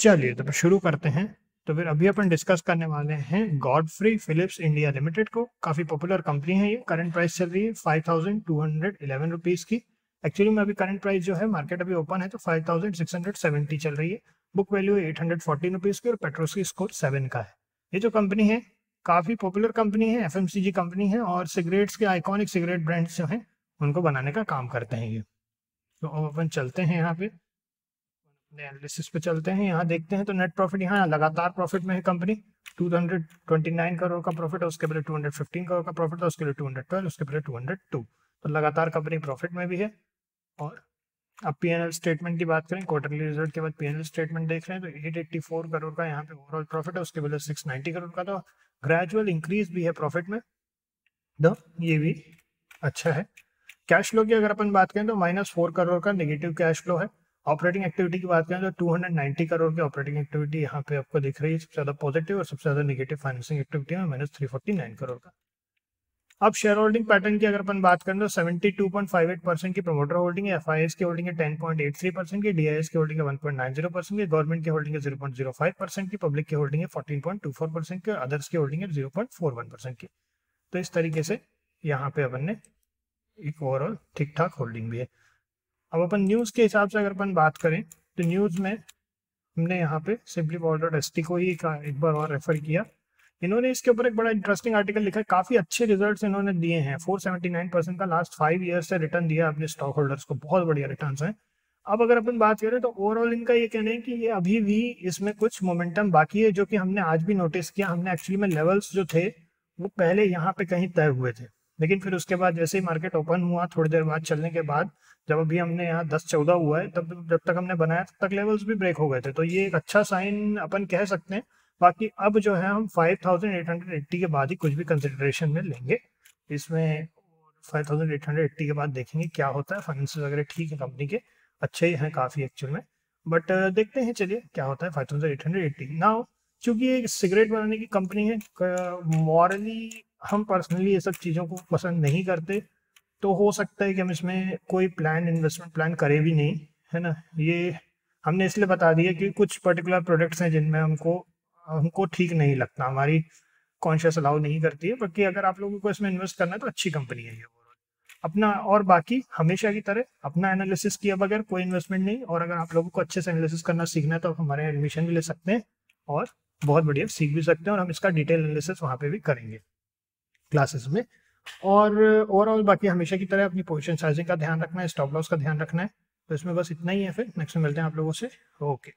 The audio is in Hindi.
चलिए तो शुरू करते हैं। तो फिर अभी अपन डिस्कस करने वाले हैं गॉडफ्री फिलिप्स इंडिया लिमिटेड को। काफ़ी पॉपुलर कंपनी है ये। करंट प्राइस चल रही है five thousand two hundred eleven rupees की। एक्चुअली में अभी करंट प्राइस जो है मार्केट अभी ओपन है तो five thousand six hundred seventy चल रही है। Book value eight hundred fourteen rupees की और पेट्रोल की स्कोर सेवन का है। ये जो कंपनी है, काफ़ी पॉपुलर कंपनी है एफएमसीजी कंपनी है और सिगरेट्स के आइकॉनिक सिगरेट ब्रांड्स जो हैं, उनको बनाने का काम करते हैं ये। तो अब अपन चलते हैं यहाँ पे। एनालिसिस पे चलते हैं। यहाँ देखते हैं तो नेट प्रॉफिट यहाँ लगातार प्रॉफिट में है कंपनी 229 करोड़ का प्रॉफिट है, उसके पहले 215 करोड़ का प्रॉफिट है उसके लिए 212 उसके पहले 202 तो लगातार कंपनी प्रॉफिट में भी है। और अब पी एन एल स्टेटमेंट की बात करें क्वार्टरली रिज़ल्ट के बाद पी एन एल स्टेटमेंट देख रहे हैं तो एट एट्टी फोर करोड़ का यहाँ पे ओवरऑल प्रॉफिट है, उसके पहले सिक्स नाइन्टी करोड़ का तो ग्रेजुअल इंक्रीज भी है प्रॉफिट में। तो ये भी अच्छा है। कैश फ्लो की अगर अपन बात करें तो माइनस फोर करोड़ का नेगेटिव कैश फ्लो है। ऑपरेटिंग एक्टिविटी की बात करें तो 290 करोड़ की ऑपरेटिंग एक्टिविटी यहाँ पे आपको दिख रही है। सबसे ज़्यादा पॉजिटिव और सबसे ज़्यादा नेगेटिव फाइनेंसिंग एक्टिविटी है माइनस थ्री करोड़ का। अब शेयर होल्डिंग पैटर्न की अगर अपन बात करें तो 72.58 परसेंट की प्रमोटर होल्डिंग है एफ़ की होल्डिंग है 10.83 परसेंट की डीआईएस की होल्डिंग है 1.90 परसेंट की गवर्नमेंट की होल्डिंग है 0.05 परसेंट की पब्लिक की होल्डिंग है 14.24 परसेंट की अदर्स की होल्डिंग है 0.41 परसेंट की। तो इस तरीके से यहाँ पे अपन ने एक ओवरऑल ठीक ठाक होल्डिंग भी है। अब अपन न्यूज़ के हिसाब से अगर अपन बात करें तो न्यूज़ में हमने यहाँ पे सिंपली बॉर्डर एस को ही का एक बार और रेफर किया। इन्होंने इसके ऊपर एक बड़ा इंटरेस्टिंग आर्टिकल लिखा है। काफ़ी अच्छे रिजल्ट्स इन्होंने दिए हैं। 479 परसेंट का लास्ट फाइव ईयर से रिटर्न दिया अपने स्टॉक होल्डर्स को। बहुत बढ़िया रिटर्न हैं। अब अगर अपन बात करें तो ओवरऑल इनका ये कहना है कि ये अभी भी इसमें कुछ मोमेंटम बाकी है, जो कि हमने आज भी नोटिस किया। हमने एक्चुअली में लेवल्स जो थे, वो पहले यहाँ पे कहीं तय हुए थे। लेकिन फिर उसके बाद जैसे ही मार्केट ओपन हुआ, थोड़ी देर बाद चलने के बाद, जब अभी हमने यहाँ दस चौदह हुआ है, तब, जब तक हमने बनाया, तब तक लेवल्स भी ब्रेक हो गए थे। तो ये एक अच्छा साइन अपन कह सकते हैं। बाकी अब जो है, हम five thousand eight hundred eighty के बाद ही कुछ भी कंसिडरेशन में लेंगे। इसमें five thousand eight hundred eighty के बाद देखेंगे क्या होता है। फाइनेंस वगैरह ठीक है कंपनी के। अच्छे ही हैं काफ़ी एक्चुअल में। बट देखते हैं, चलिए क्या होता है five thousand eight hundred eighty ना चूँकि ये सिगरेट बनाने की कंपनी है मॉरली हम पर्सनली ये सब चीज़ों को पसंद नहीं करते तो हो सकता है कि हम इसमें कोई प्लान इन्वेस्टमेंट प्लान करें भी नहीं, है ना? ये हमने इसलिए बता दिया कि कुछ पर्टिकुलर प्रोडक्ट्स हैं जिनमें हमको हमको ठीक नहीं लगता, हमारी कॉन्शियस अलाउ नहीं करती है, बाकी अगर आप लोगों को इसमें इन्वेस्ट करना है तो अच्छी कंपनी है ये अपना और बाकी हमेशा की तरह अपना एनालिसिस किया बगैर कोई इन्वेस्टमेंट नहीं, और अगर आप लोगों को अच्छे से एनालिसिस करना सीखना है तो आप हमारे एडमिशन भी ले सकते हैं और बहुत बढ़िया सीख भी सकते हैं और हम इसका डिटेल एनालिसिस वहाँ पे भी करेंगे। क्लासेस में। और ओवरऑल बाकी हमेशा की तरह अपनी पोजिशन साइजिंग का ध्यान रखना है स्टॉप लॉस का ध्यान रखना है। तो इसमें बस इतना ही है फिर। नेक्स्ट में मिलते हैं आप लोगों से। ओके